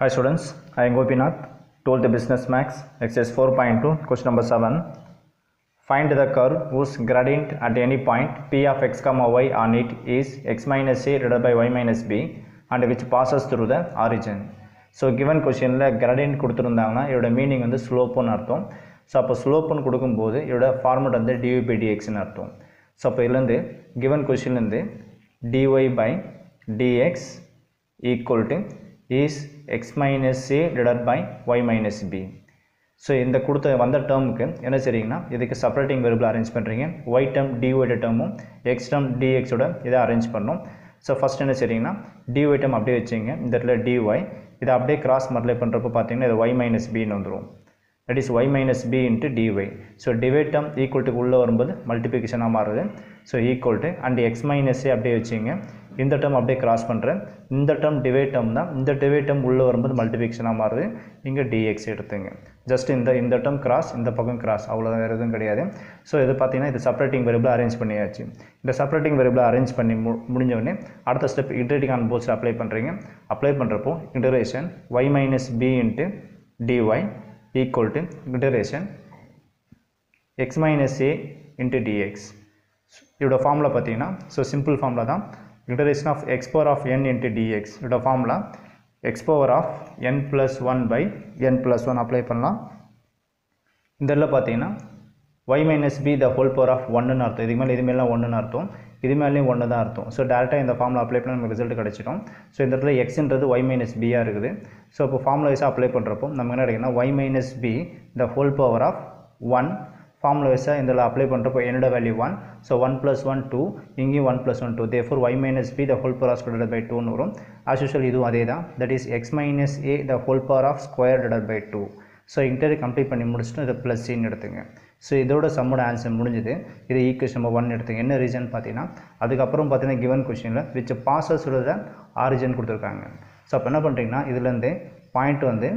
Hi students, I am Gopinath, 12th Business Max, exercise 4.2, question number 7. Find the curve whose gradient at any point p of x comma y on it is x minus a divided by y minus b and which passes through the origin. So given கொஷினில் gradient கொடுத்துருந்தாங்கன்னா இதோட meaning வந்து ஸ்லோப்புன்னு அர்த்தம் so அப்போ ஸ்லோப்புன்னு கொடுக்கும்போது இதோட format வந்து TV by டிஎக்ஸ்னு அர்த்தம் ஸோ அப்போ இதுலேருந்து given கொஷின்லேருந்து dy by dx equal to is x minus a divide by y minus b so இந்த கொடுத்த வந்த டேர்முக்கு என்ன செய்றீங்கன்னா இதுக்கு செப்பரேட்டிங் வெரிபிள் அரேஞ்ச் பண்ணுறீங்க ஒய் டேர்ம் டிஒய்ட டேர்மும் எக்ஸ் டேர்ம் டிஎக்ஸோட இதை அரேஞ்ச் பண்ணணும் ஸோ ஃபஸ்ட் என்ன செய்றீங்கன்னா டிஒய் டேர்ம் அப்படியே வச்சிங்க இந்த இடத்துல டிஒய் இதை அப்படியே கிராஸ் மல்டிப்ளை பண்ணுறப்போ பார்த்தீங்கன்னா இது ஒய் மைனஸ் பின்னு வந்துடும் that is y minus b into dy so divide term equal to உள்ளே வரும்போது மல்டிபிகேஷனாக மாறுது. So equal to and x மைனஸே அப்படியே வச்சிங்க இந்த டேர்ம் அப்படியே கிராஸ் பண்ணுறேன் இந்த டேர்ம் டிவைட் டேர்ம் தான் இந்த டிவைட் டேர்ம் உள்ளே வரும்போது மல்டிபிகேஷனாக மாறுது. இங்கே டிஎக்ஸ் எடுத்துங்க. ஜஸ்ட் இந்த இந்த டேர்ம் கிராஸ் இந்த பக்கம் கிராஸ் அவ்வளோதான் வேறு எதுவும் கிடையாது. ஸோ இது பார்த்தீங்கன்னா இது செப்பரேட்டிங் வெரிபிள் அரேஞ்ச் பண்ணியாச்சு. இந்த செப்பரேட்டிங் வெரிபிள் அரேஞ்ச் பண்ணி மு முடிஞ்சவொடனே அடுத்த step integrating on both apply பண்ணுறீங்க அப்ளை பண்ணுறப்போ integration y minus b into dy equal to integration x minus a into dx இதோட ஃபார்முலா பார்த்தீங்கன்னா ஸோ சிம்பிள் ஃபார்முலா தான். Integration of x power of n into dx இதோட formula x power of n plus one by n plus one apply பண்ணலாம். இந்த இதில் பார்த்தீங்கன்னா y minus b the whole power of ஒன்றுன்னு அர்த்தம். இதுக்கு மேலே இது மேலாம் ஒன்றுன்னு அர்த்தம். இது மேலேயும் ஒன்று தான் அர்த்தம். ஸோ டேரெக்டாக இந்த ஃபார்மில் அப்ளை பண்ண நமக்கு ரிசல்ட் கிடச்சிடும். ஸோ இந்த இடத்துல எக்ஸ்ன்றது ஒய் மைனஸ் பியாக இருக்குது. ஸோ இப்போ ஃபார்முலா வைஸாக அப்ளை பண்ணுறப்போ நமக்கு என்ன கிடைக்குன்னா y minus b the whole power of one formula வைஸாக இதில் அப்ளை பண்ணுறப்போ என்னோட value one so one plus one two இங்கேயும் one plus one two therefore y minus b the whole power of square by டூன்னு வரும். As usual இதுவும் அதே தான். That is x minus a the whole power of square divide by two so inter complete பண்ணி முடிச்சுட்டு இதை plus சின்னு எடுத்துங்க. So இதோட சம்மோட ஆன்சர் முடிஞ்சுது. இது ஈக்குவேஷன் நம்பர் ஒன் எடுத்துங்க. என்ன ரீசன் பார்த்தீங்கன்னா அதுக்கப்புறம் பார்த்தீங்கன்னா கிவன் கொஷினில் விச் பாசஸோட ஆரிஜின் கொடுத்துருக்காங்க. ஸோ அப்போ என்ன பண்ணுறீங்கன்னா இதுலேருந்து பாயிண்ட் வந்து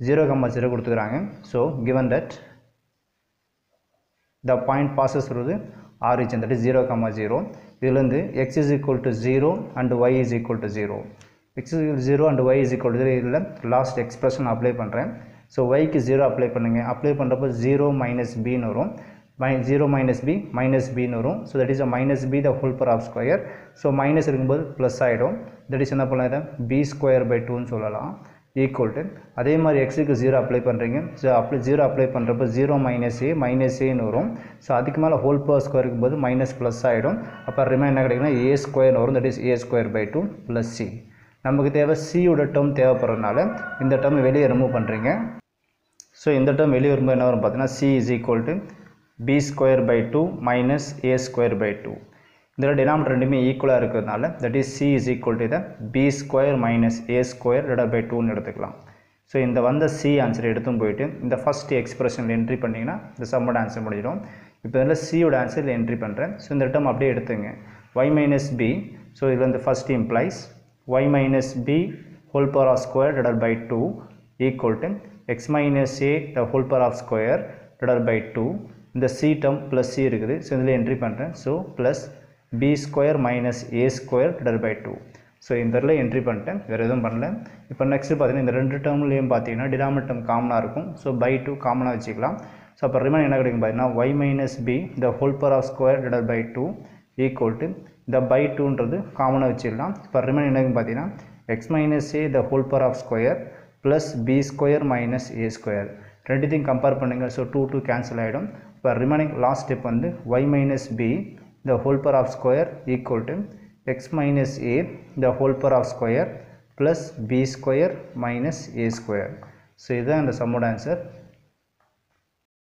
ஜீரோ கம்மா ஜீரோ கொடுத்துக்கிறாங்க. So given that the point passes through the origin that is 0 comma 0 இதுலேருந்து x is equal to 0 and y is equal to 0 x is equal to 0 and y is equal to 0 இதில் last expression apply பண்ணுறேன் so ஒய்க்கு zero apply பண்ணுங்கள் apply பண்ணுறப்போ zero minus பின்னு வரும். மை zero minus B minus பின்னு வரும். So that is a minus b the whole power of square so minus இருக்கும்போது ப்ளஸ் ஆகிடும் தட் இஸ் என்ன பண்ணலாம் இதை? பி ஸ்கொயர் பை டூன்னு சொல்லலாம். ஈக்குவல் டு அதே மாதிரி எக்ஸுக்கு ஜீரோ அப்ளை பண்ணுறீங்க ஸோ அப்ளை ஜீரோ அப்ளை பண்ணுறப்போ ஜீரோ மைனஸ் ஏ மைனஸ் ஏன்னு வரும். ஸோ அதுக்கு மேலே ஹோல் பவர் ஸ்கொயர் இருக்கும்போது மைனஸ் ப்ளஸ் ஆகிடும் அப்போ ரிமைன் என்ன கிடைக்குன்னா ஏ ஸ்கொயர்னு வரும். That is a square by two plus c நமக்கு தேவை சியோட டேர்ம் தேவைப்படுறதுனால இந்த டேர்ம் வெளியே ரிமூவ் பண்ணுறீங்க ஸோ இந்த டேர்ம் வெளியே வரும்போது என்ன வரும்? பார்த்தீங்கன்னா c is equal to b square by two minus a square by two இதில் டினாமினேட்டர் ரெண்டுமே ஈக்குவலாக இருக்கிறதுனால that is c is equal to இதை b square minus a square divide by டூன்னு எடுத்துக்கலாம். ஸோ இந்த வந்த சி ஆன்சர் எடுத்தும் போயிட்டு இந்த ஃபஸ்ட் எக்ஸ்பிரஷனில் என்ட்ரி பண்ணிங்கன்னா இந்த சம்மோட ஆன்சர் முடிஞ்சிடும். இப்போ இதில் சியோட ஆன்சர் என்ட்ரி பண்ணுறேன் ஸோ இந்த டேர்ம் அப்படியே எடுத்துங்க. ஒய் மைனஸ் பி ஸோ இதில் வந்து first implies y minus b whole power of square divide by two equal to x minus a the whole power of square divide by two இந்த c term plus C இருக்குது. So இதில் entry பண்ணுறேன் so plus b square minus a square divide by two so இந்த இதில் entry பண்ணிட்டேன். வேறு எதுவும் பண்ணல. இப்போ நெக்ஸ்ட்டு பார்த்தீங்கன்னா இந்த ரெண்டு டேர்ம்லேயும் பார்த்தீங்கன்னா டினாமினேட்டம் காமனாக இருக்கும். ஸோ பை டூ காமனாக வச்சுக்கலாம். ஸோ அப்போ ரிமைன் என்ன கிடைக்கும் பார்த்தீங்கன்னா y minus b the whole power of square divide by two equal to இந்த பை டூன்றது காமனாக வச்சிடலாம் இப்போ ரிமைன் என்ன பார்த்தீங்கன்னா x minus a the whole power of square plus b square minus a square ரெண்டுத்தையும் கம்பேர் பண்ணுங்கள் ஸோ டூ டூ கேன்சல் ஆகிடும் இப்போ ரிமைனிங் லாஸ்ட் ஸ்டெப் வந்து y minus b the whole power of square equal to x minus a the whole power of square plus b square minus a square so இதுதான் இந்த சம்மோட answer